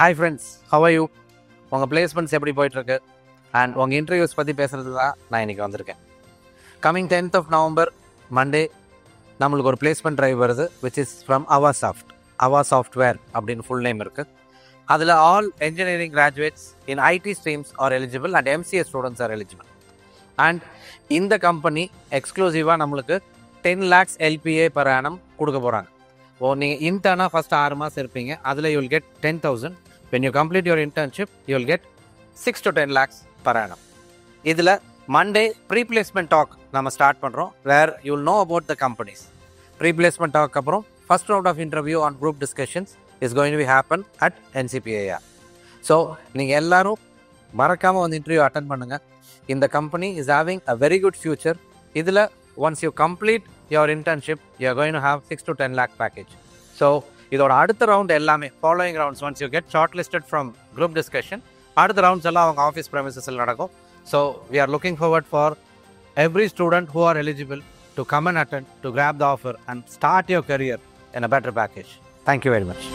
Hi friends how you உங்கள் placements எப்படி போயிட்டுருக்கு? அண்ட் உங்கள் இன்டர்வியூஸ் பற்றி பேசுகிறது தான் நான் இன்றைக்கி வந்திருக்கேன். Coming tenth of November Monday நம்மளுக்கு ஒரு பிளேஸ்மெண்ட் ட்ரைவ் வருது which is from Ava soft Ava software அப்படின்னு ஃபுல் நேம் இருக்குது அதில் all engineering graduates in IT streams are eligible and MCS students are eligible and இந்த கம்பெனி எக்ஸ்க்ளூசிவாக நம்மளுக்கு ten lakhs LPA per annum கொடுக்க போகிறாங்க ஓ நீங்கள் இன்டர்னாக ஃபஸ்ட் ஆறு மாதம் இருப்பீங்க அதில் you will get ten thousand when you complete your internship, you will get 6 to 10 lakhs per annum. This Monday pre-placement talk we start where you will know about the companies. Pre-placement talk, first round of interview on group discussions is going to be happen at NCPIR. So, you attend interview. In the company is having a very good future. Idla, once you complete your internship, you are going to have 6 to 10 lakh package. So, இதோட அடுத்த round எல்லாமே following rounds once you get shortlisted from group discussion அடுத்த rounds எல்லாம் அவங்க office ப்ரெமிசஸில் நடக்கும் so we are looking forward for every student who are eligible to come and attend to grab the offer and start your career in a better package thank you very much